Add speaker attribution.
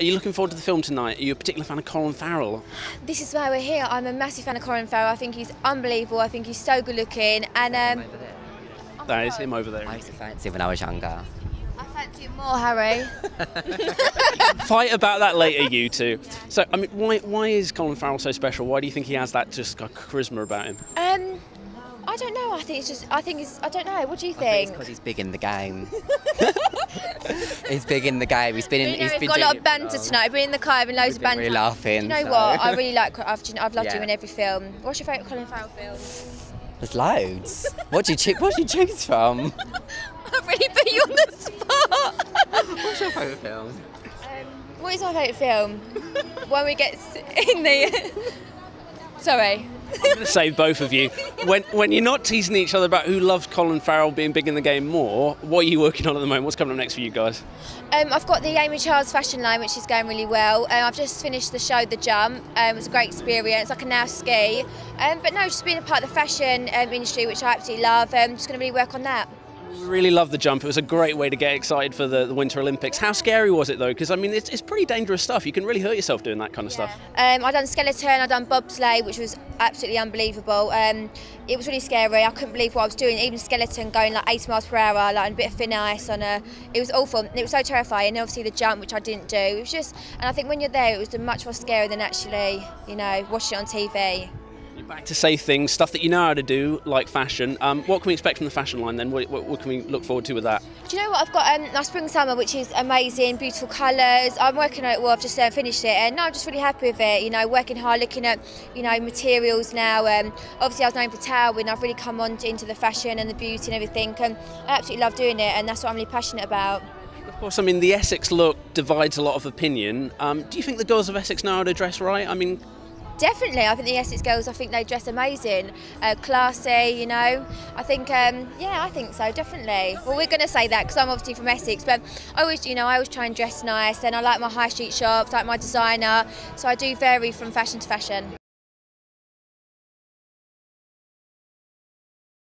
Speaker 1: Are you looking forward to the film tonight? Are you a particular fan of Colin Farrell?
Speaker 2: This is why we're here. I'm a massive fan of Colin Farrell. I think he's unbelievable. I think he's so good looking. And um,
Speaker 1: That is him over there.
Speaker 3: I used to fancy him when I was younger.
Speaker 2: I fancy him more, Harry.
Speaker 1: Fight about that later, you two. So, I mean, why, why is Colin Farrell so special? Why do you think he has that just got charisma about him?
Speaker 2: Um, I don't know. I think it's just. I think it's. I don't know. What do you
Speaker 3: think because he's big in the game. he's big in the game. He's been in.
Speaker 2: You know,
Speaker 3: he's
Speaker 2: we've
Speaker 3: been
Speaker 2: got a lot of banter tonight. We're in the car having loads of banter.
Speaker 3: really laughing,
Speaker 2: Do you know
Speaker 3: so-
Speaker 2: what? I really like. I've, I've loved
Speaker 3: Yeah.
Speaker 2: him in every film. What's your favourite Colin Farrell film?
Speaker 3: There's loads. What do you choose? What do you choose from?
Speaker 2: I've really put you on the spot.
Speaker 3: What's your favourite film?
Speaker 2: Um, what is my favourite film? when we get in the. Sorry.
Speaker 1: I'm going to save both of you. When, when you're not teasing each other about who loves Colin Farrell being big in the game more, what are you working on at the moment? What's coming up next for you guys?
Speaker 2: Um, I've got the Amy Childs fashion line, which is going really well. Um, I've just finished the show, The Jump. Um, it was a great experience. I can now ski. Um, but no, just being a part of the fashion um, industry, which I absolutely love. Um, just going to really work on that.
Speaker 1: Really love the jump. It was a great way to get excited for the, the Winter Olympics. How scary was it though? Because I mean, it's, it's pretty dangerous stuff. You can really hurt yourself doing that kind of stuff.
Speaker 2: Um, I done skeleton, I done bobsleigh, which was absolutely unbelievable. Um, it was really scary. I couldn't believe what I was doing. Even skeleton going like 80 miles per hour, like on a bit of thin ice on a. It was awful. It was so terrifying. And obviously the jump, which I didn't do. It was just, and I think when you're there, it was much more scary than actually, you know, watching it on TV.
Speaker 1: You're back to say things, stuff that you know how to do, like fashion. Um, what can we expect from the fashion line then? What, what, what can we look forward to with that?
Speaker 2: Do you know what? I've got um, my spring summer, which is amazing, beautiful colours. I'm working on it. Well, I've just uh, finished it, and no, I'm just really happy with it. You know, working hard, looking at you know materials now. Um, obviously, I was known for towelling. I've really come on to, into the fashion and the beauty and everything, and I absolutely love doing it, and that's what I'm really passionate about.
Speaker 1: Of course, I mean, the Essex look divides a lot of opinion. Um, do you think the girls of Essex know how to dress right? I mean,
Speaker 2: Definitely, I think the Essex girls. I think they dress amazing, uh, classy. You know, I think, um, yeah, I think so. Definitely. Well, we're going to say that because I'm obviously from Essex, but I always, you know, I always try and dress nice, and I like my high street shops, like my designer. So I do vary from fashion to fashion.